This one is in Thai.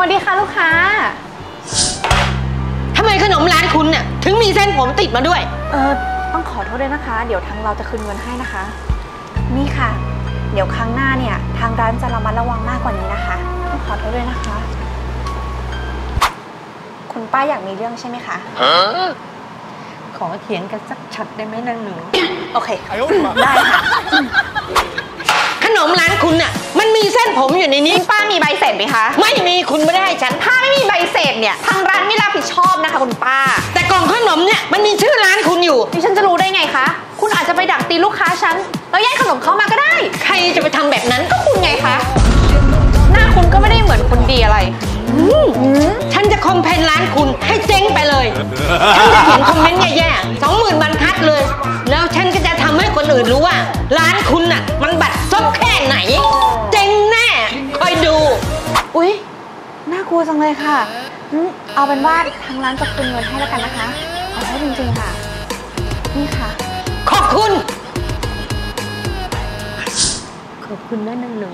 วัสดีค่ะลูกค้า ทำไมขนมร้านคุณน่ะถึงมีเส้นผมติดมาด้วย เออต้องขอโทษด้วยนะคะ เดี๋ยวทางเราจะคืนเงินให้นะคะ นี่ค่ะ เดี๋ยวครั้งหน้าเนี่ย ทางร้านจะระมัดระวังมากกว่านี้นะคะต้องขอโทษด้วยนะคะ คุณป้าอยากมีเรื่องใช่ไหมคะขอเถียงกันสักช็อตได้ไหมนางหนู โอเค ได้ค่ะ อยู่ในนี้ คุณป้ามีใบเสร็จไหมคะ ไม่มีคุณไม่ได้ให้ฉัน ถ้าไม่มีใบเสร็จเนี่ยทางร้านไม่รับผิดชอบนะคะคุณป้า แต่กล่องขนมเนี่ยมันมีชื่อร้านคุณอยู่ ดิฉันจะรู้ได้ไงคะ คุณอาจจะไปดักตีลูกค้าฉันแล้วแย่งขนมเขามาก็ได้ ใครจะไปทำแบบนั้นก็ก็คุณไงคะ หน้าคุณก็ไม่ได้เหมือนคนดีอะไรฉันจะคอมเพลนร้านคุณให้เจ๊งไปเลยฉันจะเขียนคอมเมนต์แย่ๆสองหมื่นบรรทัดเลย แล้วฉันก็จะทำให้คนอื่นรู้ว่า ร้านคุณน่ะ กลัวจังเลยค่ะอืมเอาเป็นว่าทางร้านจะคืนเงินให้แล้วกันนะคะขอโทษจริงๆค่ะ นี่ค่ะ ขอบคุณ ขอบคุณนะนางหนู